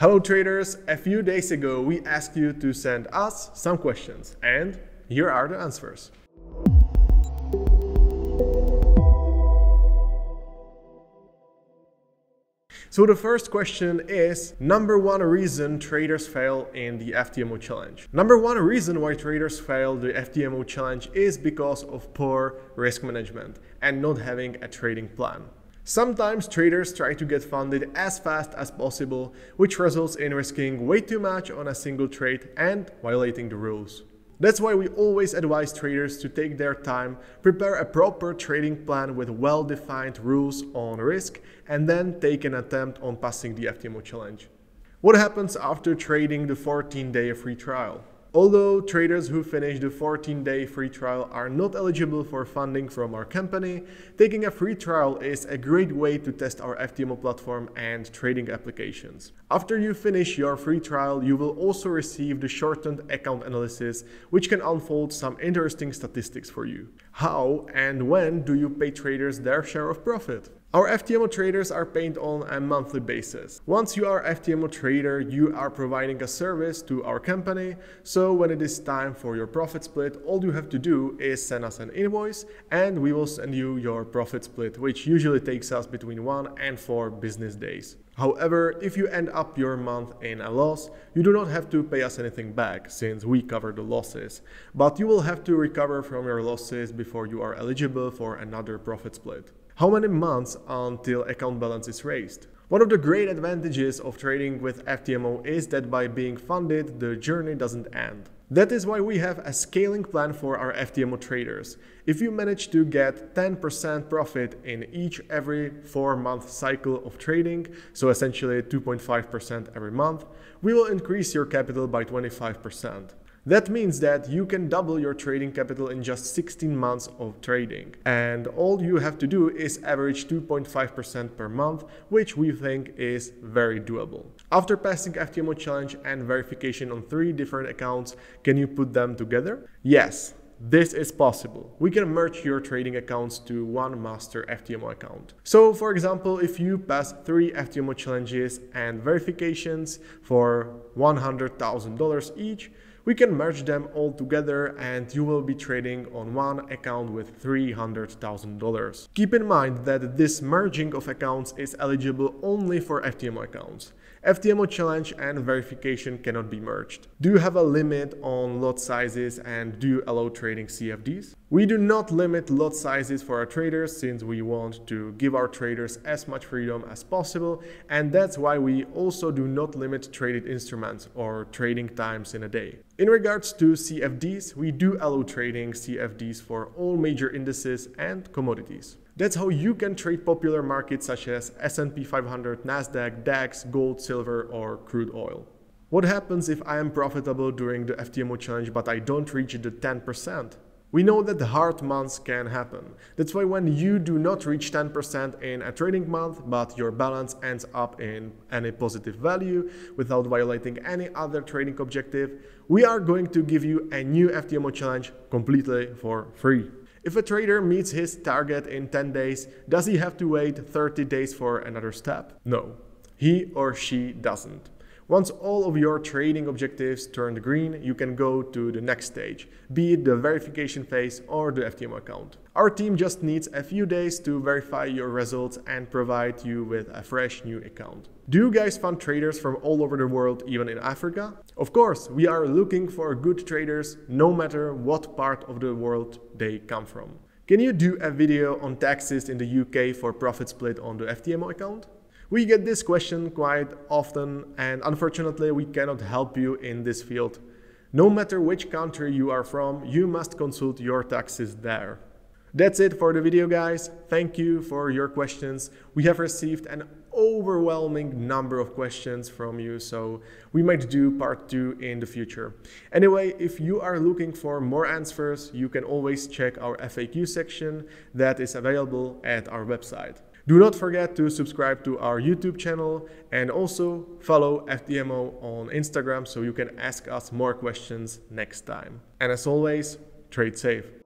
Hello traders, a few days ago we asked you to send us some questions and here are the answers. So the first question is number one reason traders fail in the FTMO challenge. Number one reason why traders fail the FTMO challenge is because of poor risk management and not having a trading plan. Sometimes traders try to get funded as fast as possible, which results in risking way too much on a single trade and violating the rules. That's why we always advise traders to take their time, prepare a proper trading plan with well-defined rules on risk, and then take an attempt on passing the FTMO challenge. What happens after trading the 14-day free trial? Although traders who finish the 14-day free trial are not eligible for funding from our company, taking a free trial is a great way to test our FTMO platform and trading applications. After you finish your free trial, you will also receive the shortened account analysis, which can unfold some interesting statistics for you. How and when do you pay traders their share of profit? Our FTMO traders are paid on a monthly basis. Once you are FTMO trader, you are providing a service to our company. So when it is time for your profit split, all you have to do is send us an invoice and we will send you your profit split, which usually takes us between one and four business days. However, if you end up your month in a loss, you do not have to pay us anything back since we cover the losses, but you will have to recover from your losses before you are eligible for another profit split. How many months until account balance is raised? One of the great advantages of trading with FTMO is that by being funded, the journey doesn't end. That is why we have a scaling plan for our FTMO traders. If you manage to get 10% profit in each every 4 month cycle of trading, so essentially 2.5% every month, we will increase your capital by 25%. That means that you can double your trading capital in just 16 months of trading. And all you have to do is average 2.5% per month, which we think is very doable. After passing FTMO challenge and verification on three different accounts, can you put them together? Yes, this is possible. We can merge your trading accounts to one master FTMO account. So for example, if you pass three FTMO challenges and verifications for $100,000 each, we can merge them all together and you will be trading on one account with $300,000. Keep in mind that this merging of accounts is eligible only for FTMO accounts. FTMO challenge and verification cannot be merged. Do you have a limit on lot sizes and do you allow trading CFDs? We do not limit lot sizes for our traders since we want to give our traders as much freedom as possible and that's why we also do not limit traded instruments or trading times in a day. In regards to CFDs, we do allow trading CFDs for all major indices and commodities. That's how you can trade popular markets such as S&P 500, Nasdaq, DAX, gold, silver or crude oil. What happens if I am profitable during the FTMO challenge but I don't reach the 10%? We know that the hard months can happen. That's why when you do not reach 10% in a trading month, but your balance ends up in any positive value without violating any other trading objective, we are going to give you a new FTMO challenge completely for free. If a trader meets his target in 10 days, does he have to wait 30 days for another step? No, he or she doesn't. Once all of your trading objectives turned green, you can go to the next stage, be it the verification phase or the FTMO account. Our team just needs a few days to verify your results and provide you with a fresh new account. Do you guys fund traders from all over the world, even in Africa? Of course, we are looking for good traders no matter what part of the world they come from. Can you do a video on taxes in the UK for profit split on the FTMO account? We get this question quite often and unfortunately we cannot help you in this field. No matter which country you are from, you must consult your taxes there. That's it for the video guys. Thank you for your questions. We have received an overwhelming number of questions from you, so we might do part two in the future. Anyway, if you are looking for more answers, you can always check our FAQ section that is available at our website. Do not forget to subscribe to our YouTube channel and also follow FTMO on Instagram so you can ask us more questions next time. And as always, trade safe.